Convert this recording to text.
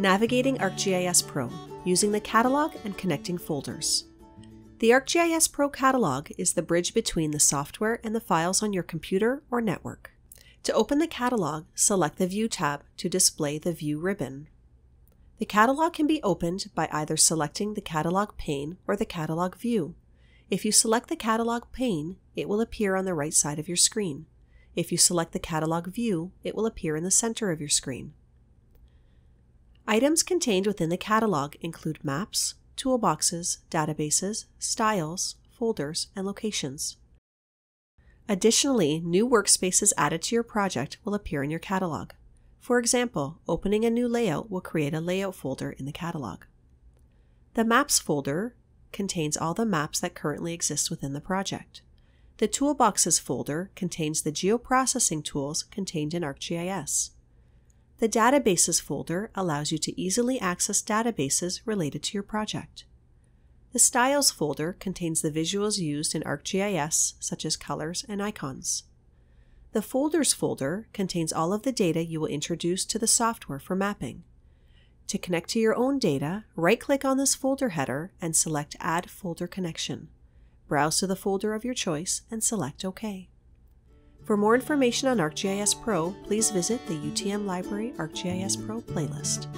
Navigating ArcGIS Pro using the catalog and connecting folders. The ArcGIS Pro catalog is the bridge between the software and the files on your computer or network. To open the catalog, select the View tab to display the View ribbon. The catalog can be opened by either selecting the catalog pane or the catalog view. If you select the catalog pane, it will appear on the right side of your screen. If you select the catalog view, it will appear in the center of your screen. Items contained within the catalog include maps, toolboxes, databases, styles, folders, and locations. Additionally, new workspaces added to your project will appear in your catalog. For example, opening a new layout will create a layout folder in the catalog. The Maps folder contains all the maps that currently exist within the project. The Toolboxes folder contains the geoprocessing tools contained in ArcGIS. The Databases folder allows you to easily access databases related to your project. The Styles folder contains the visuals used in ArcGIS, such as colors and icons. The Folders folder contains all of the data you will introduce to the software for mapping. To connect to your own data, right-click on this folder header and select Add Folder Connection. Browse to the folder of your choice and select OK. For more information on ArcGIS Pro, please visit the UTM Library ArcGIS Pro playlist.